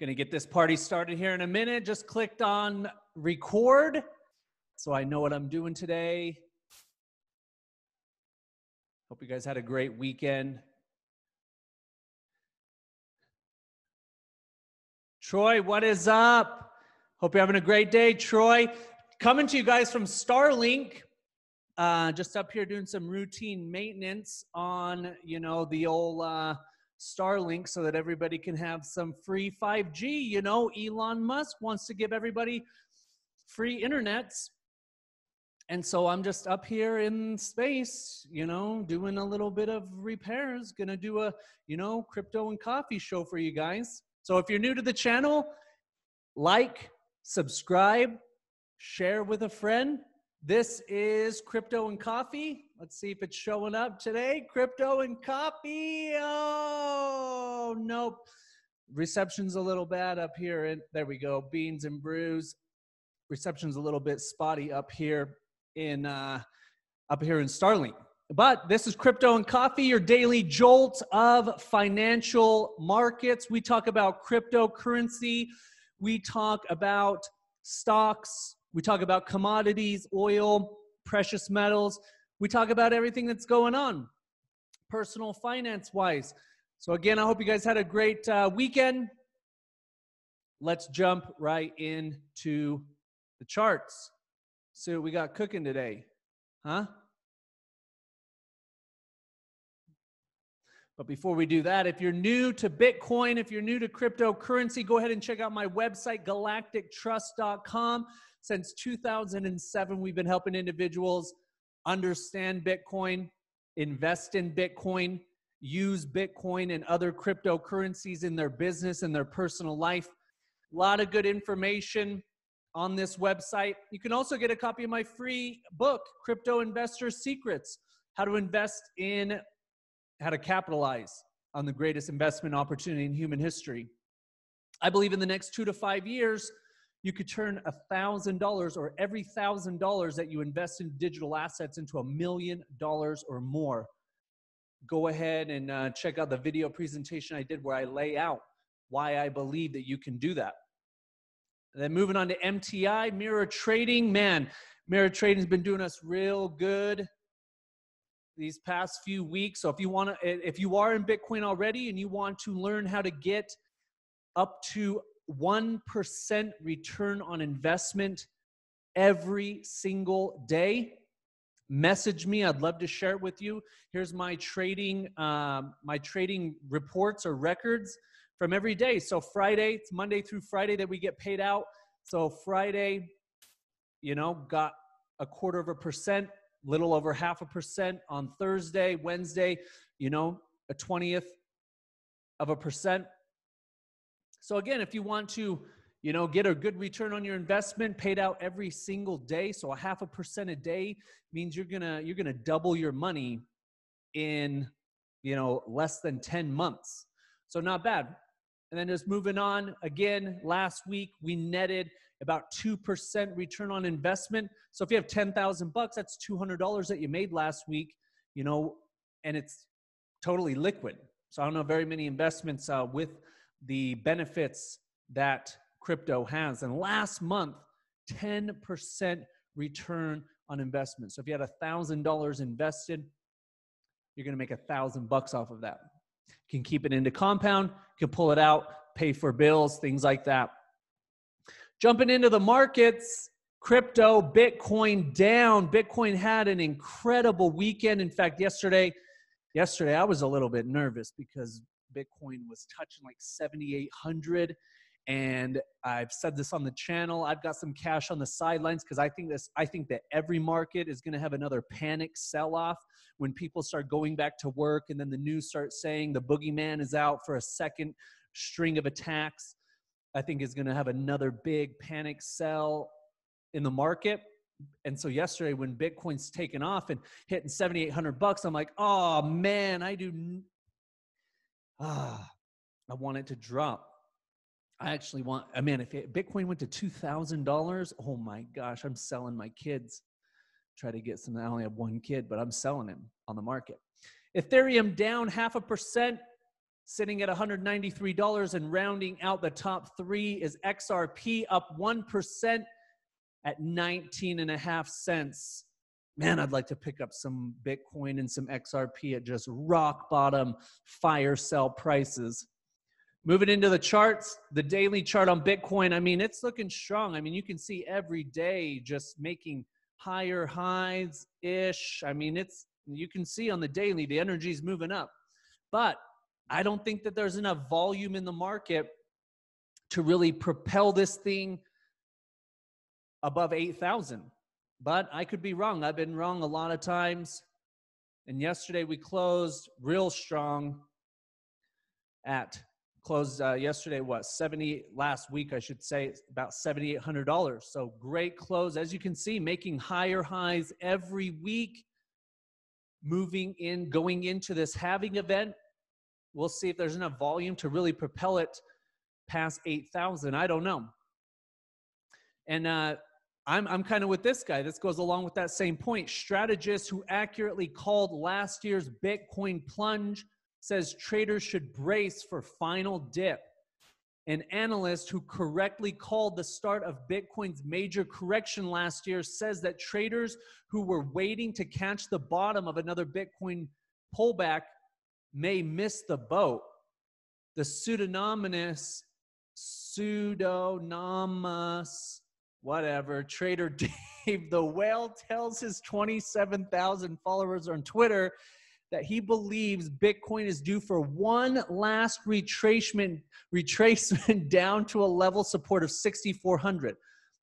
Gonna get this party started here in a minute. Just clicked on record so I know what I'm doing today. Hope you guys had a great weekend. Troy, what is up? Hope you're having a great day, Troy. Coming to you guys from Starlink. Uh, just up here doing some routine maintenance on, you know, the old uh, Starlink so that everybody can have some free 5G. You know, Elon Musk wants to give everybody free internets. And so I'm just up here in space, you know, doing a little bit of repairs, gonna do a, you know, crypto and coffee show for you guys. So if you're new to the channel, like, subscribe, share with a friend. This is Crypto and Coffee. Let's see if it's showing up today. Crypto and Coffee. Oh, nope. Reception's a little bad up here. And there we go. Beans and brews. Reception's a little bit spotty up here in uh, up here in Starlink. But this is Crypto and Coffee, your daily jolt of financial markets. We talk about cryptocurrency. We talk about stocks, we talk about commodities, oil, precious metals. We talk about everything that's going on, personal finance wise. So, again, I hope you guys had a great uh, weekend. Let's jump right into the charts. What we got cooking today. Huh? But before we do that, if you're new to Bitcoin, if you're new to cryptocurrency, go ahead and check out my website, galactictrust.com. Since 2007, we've been helping individuals understand Bitcoin, invest in Bitcoin, use Bitcoin and other cryptocurrencies in their business and their personal life. A lot of good information on this website. You can also get a copy of my free book, Crypto Investor Secrets How to Invest in, How to Capitalize on the Greatest Investment Opportunity in Human History. I believe in the next two to five years, you could turn a thousand dollars or every thousand dollars that you invest in digital assets into a million dollars or more. Go ahead and uh, check out the video presentation i did where i lay out why i believe that you can do that. And then moving on to mti mirror trading. Man mirror trading has been doing us real good these past few weeks. So if you want to if you are in bitcoin already and you want to learn how to get up to 1% return on investment every single day. Message me i'd love to share it with you. Here's my trading um, my trading reports or records from every day. So friday it's monday through friday that we get paid out. So friday you know got a quarter of a percent little over half a percent on thursday wednesday you know a 20th of a percent so again, if you want to, you know, get a good return on your investment paid out every single day, so a half a percent a day means you're gonna you're gonna double your money in you know less than 10 months. So not bad. And then just moving on, again, last week we netted about 2% return on investment. So if you have 10,000 bucks, that's $200 that you made last week, you know, and it's totally liquid. So I don't know very many investments uh, with the benefits that crypto has. And last month, 10% return on investment. So if you had $1,000 invested, you're going to make a thousand bucks off of that. You can keep it into compound, you can pull it out, pay for bills, things like that. Jumping into the markets, crypto, Bitcoin down. Bitcoin had an incredible weekend. In fact, yesterday, yesterday I was a little bit nervous because Bitcoin was touching like 7,800. And I've said this on the channel. I've got some cash on the sidelines because I think this. I think that every market is going to have another panic sell-off when people start going back to work, and then the news starts saying the boogeyman is out for a second string of attacks. I think is going to have another big panic sell in the market. And so yesterday, when Bitcoin's taken off and hitting 7,800 bucks, I'm like, oh man, I do ah, I want it to drop. I actually want, I mean, if it, Bitcoin went to $2,000, oh my gosh, I'm selling my kids. Try to get some, I only have one kid, but I'm selling him on the market. Ethereum down half a percent. sitting at $193 and rounding out the top three is XRP up 1% at 19 and a half cents. Man, I'd like to pick up some Bitcoin and some XRP at just rock bottom fire sell prices. Moving into the charts, the daily chart on Bitcoin, I mean, it's looking strong. I mean, you can see every day just making higher highs ish. I mean, it's, you can see on the daily, the energy is moving up. But I don't think that there's enough volume in the market to really propel this thing above 8,000. But I could be wrong. I've been wrong a lot of times. And yesterday we closed real strong at closed uh, yesterday what 70 last week i should say about $7800 so great close. As you can see making higher highs every week moving in going into this halving event. We'll see if there's enough volume to really propel it past 8000 i don't know. And uh, i'm, I'm kind of with this guy this goes along with that same point Strategist who accurately called last year's bitcoin plunge says traders should brace for final dip. An analyst who correctly called the start of Bitcoin's major correction last year says that traders who were waiting to catch the bottom of another Bitcoin pullback may miss the boat. The pseudonymous, pseudonymous, whatever, trader Dave the Wave tells his 27,000 followers on Twitter that he believes Bitcoin is due for one last retracement, retracement down to a level support of 6,400.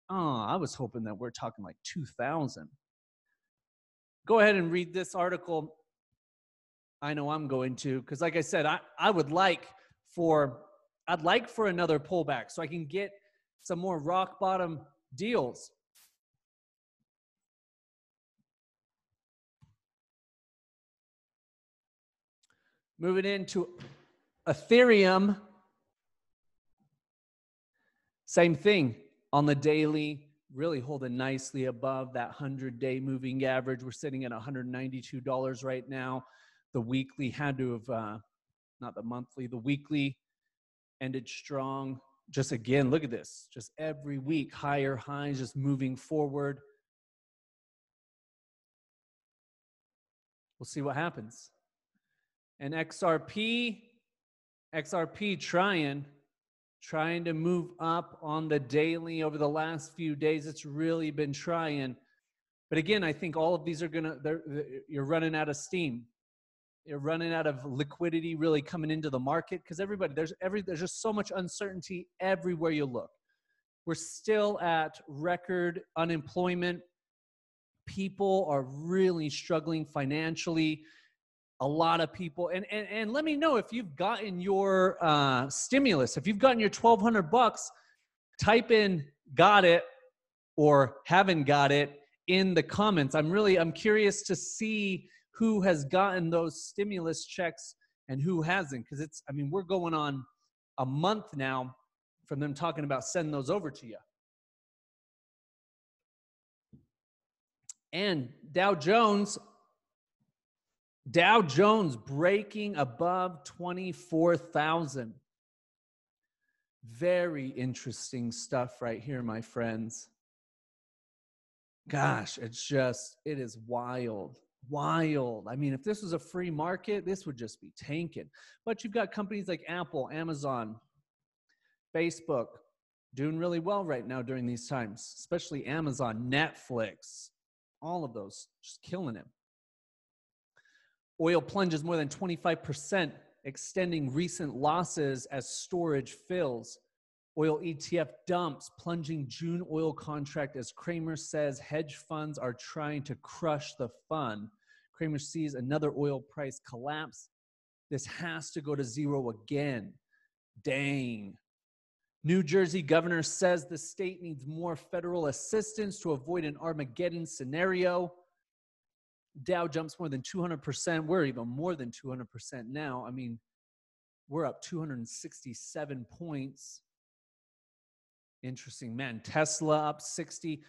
Oh, I was hoping that we're talking like 2,000. Go ahead and read this article. I know I'm going to, because like I said, I, I would like for I'd like for another pullback so I can get some more rock bottom deals. Moving into Ethereum, same thing on the daily, really holding nicely above that 100 day moving average. We're sitting at $192 right now. The weekly had to have, uh, not the monthly, the weekly ended strong. Just again, look at this. Just every week, higher highs, just moving forward. We'll see what happens. And XRP, XRP trying, trying to move up on the daily over the last few days. It's really been trying. But again, I think all of these are gonna, you're running out of steam. You're running out of liquidity really coming into the market because everybody, there's every, there's just so much uncertainty everywhere you look. We're still at record unemployment. People are really struggling financially a lot of people and, and and let me know if you've gotten your uh, stimulus if you've gotten your 1200 bucks type in got it or haven't got it in the comments i'm really i'm curious to see who has gotten those stimulus checks and who hasn't because it's i mean we're going on a month now from them talking about sending those over to you and dow jones Dow Jones breaking above 24,000. Very interesting stuff right here, my friends. Gosh, it's just, it is wild. Wild. I mean, if this was a free market, this would just be tanking. But you've got companies like Apple, Amazon, Facebook doing really well right now during these times, especially Amazon, Netflix, all of those just killing it. Oil plunges more than 25%, extending recent losses as storage fills. Oil ETF dumps, plunging June oil contract as Cramer says hedge funds are trying to crush the fund. Cramer sees another oil price collapse. This has to go to zero again. Dang. New Jersey governor says the state needs more federal assistance to avoid an Armageddon scenario. Dow jumps more than 200%. We're even more than 200% now. I mean, we're up 267 points. Interesting, man. Tesla up 60.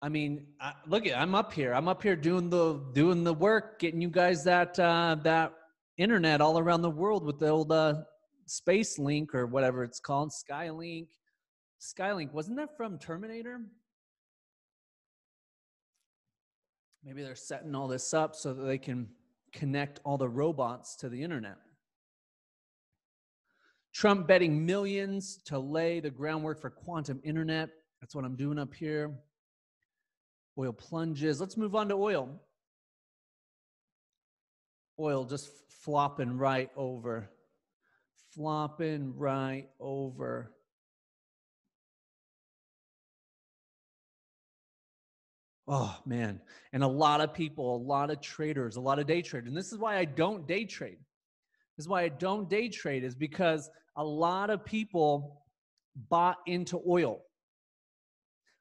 I mean, I, look at I'm up here. I'm up here doing the doing the work, getting you guys that uh, that internet all around the world with the old uh, space link or whatever it's called skylink skylink wasn't that from terminator maybe they're setting all this up so that they can connect all the robots to the internet trump betting millions to lay the groundwork for quantum internet that's what i'm doing up here oil plunges let's move on to oil oil just flopping right over, flopping right over. Oh man. And a lot of people, a lot of traders, a lot of day traders. And this is why I don't day trade. Is why I don't day trade, is because a lot of people bought into oil.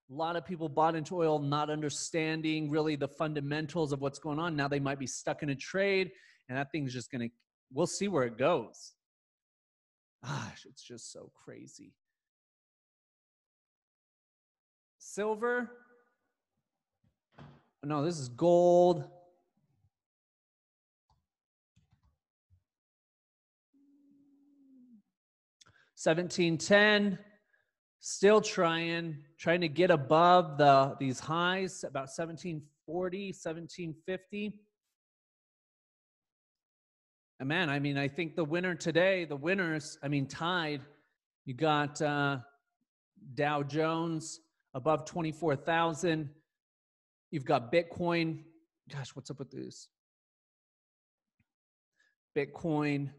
A lot of people bought into oil not understanding really the fundamentals of what's going on. Now they might be stuck in a trade and that thing's just gonna we'll see where it goes gosh it's just so crazy silver no this is gold Seventeen ten, still trying, trying to get above the these highs about 1740, 1750 man, I mean, I think the winner today, the winners, I mean, tied. You got uh, Dow Jones above 24,000. You've got Bitcoin. Gosh, what's up with this? Bitcoin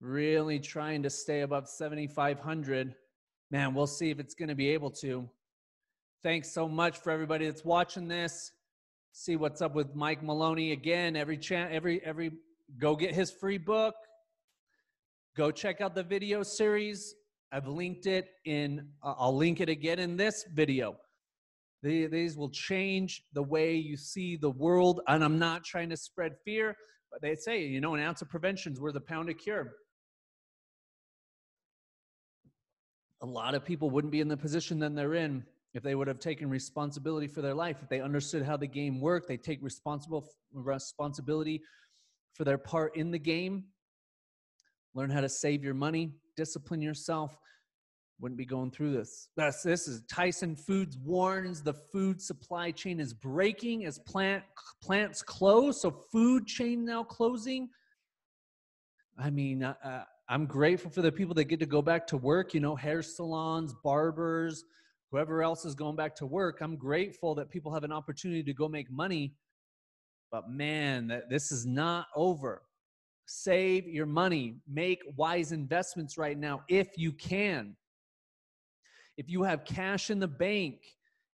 really trying to stay above 7,500. Man, we'll see if it's going to be able to. Thanks so much for everybody that's watching this. See what's up with Mike Maloney again. Every chan- every every go get his free book. Go check out the video series. I've linked it in, uh, I'll link it again in this video. these will change the way you see the world. And I'm not trying to spread fear, but they say, you know, an ounce of prevention is worth a pound of cure. A lot of people wouldn't be in the position that they're in if they would have taken responsibility for their life. If they understood how the game worked, they take responsible responsibility for their part in the game. Learn how to save your money, discipline yourself. Wouldn't be going through this. That's, this is Tyson Foods warns the food supply chain is breaking as plant plants close. So food chain now closing. I mean, uh, uh, I'm grateful for the people that get to go back to work. You know, hair salons, barbers, whoever else is going back to work. I'm grateful that people have an opportunity to go make money but man, that this is not over. Save your money, make wise investments right now if you can. If you have cash in the bank,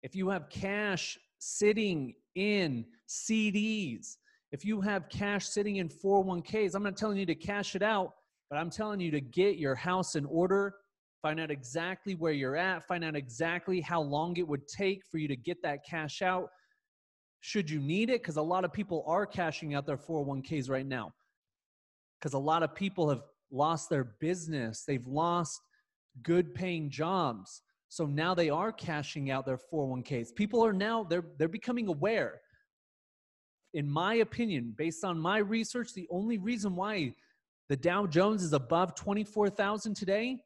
if you have cash sitting in CDs, if you have cash sitting in 401ks, I'm not telling you to cash it out, but I'm telling you to get your house in order, find out exactly where you're at, find out exactly how long it would take for you to get that cash out should you need it? Because a lot of people are cashing out their 401ks right now. Because a lot of people have lost their business, they've lost good paying jobs. So now they are cashing out their 401ks. People are now they're they're becoming aware. In my opinion, based on my research, the only reason why the Dow Jones is above 24,000 today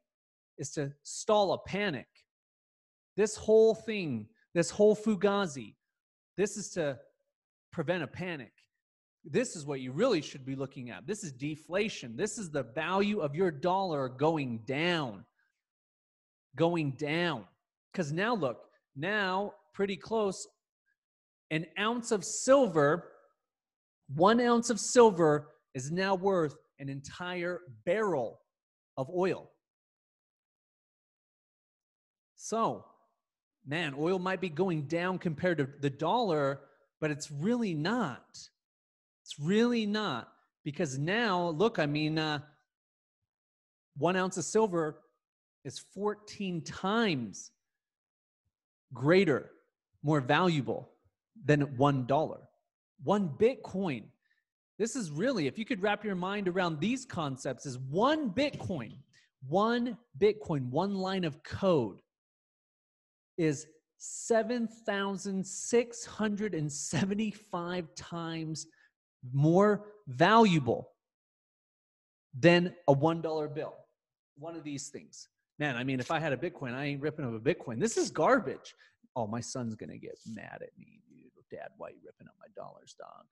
is to stall a panic. This whole thing, this whole fugazi, this is to prevent a panic. This is what you really should be looking at. This is deflation. This is the value of your dollar going down. Going down. Because now, look, now pretty close, an ounce of silver, one ounce of silver is now worth an entire barrel of oil. So, man, oil might be going down compared to the dollar, but it's really not. It's really not. Because now, look, I mean, uh, one ounce of silver is 14 times greater, more valuable than one dollar. One Bitcoin. This is really, if you could wrap your mind around these concepts, is one Bitcoin, one Bitcoin, one line of code is 7,675 times more valuable than a $1 bill. One of these things. Man, I mean, if I had a Bitcoin, I ain't ripping up a Bitcoin. This is garbage. Oh, my son's going to get mad at me, dude. Dad, why you ripping up my dollars, dog?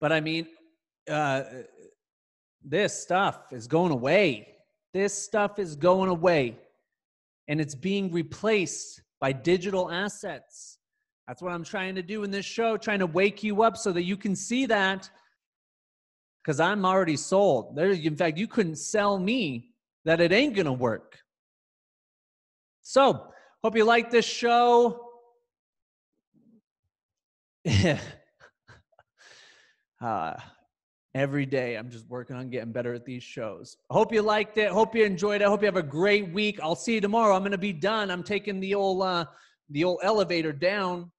But I mean, uh, this stuff is going away. This stuff is going away. And it's being replaced by digital assets. That's what I'm trying to do in this show, trying to wake you up so that you can see that. Because I'm already sold. There, in fact, you couldn't sell me that it ain't gonna work. So, hope you like this show. uh, every day i'm just working on getting better at these shows. Hope you liked it. Hope you enjoyed it. Hope you have a great week. I'll see you tomorrow. I'm gonna be done. I'm taking the old uh the old elevator down.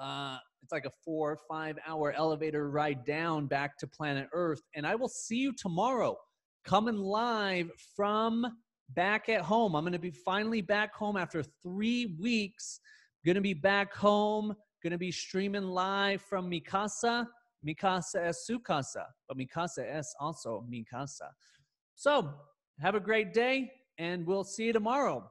Uh it's like a four or five hour elevator ride down back to planet earth and i will see you tomorrow. Coming live from back at home. I'm gonna be finally back home after three weeks. Gonna be back home. Gonna be streaming live from mikasa Mikasa es su casa, but Mikasa es also mi casa. So have a great day, and we'll see you tomorrow.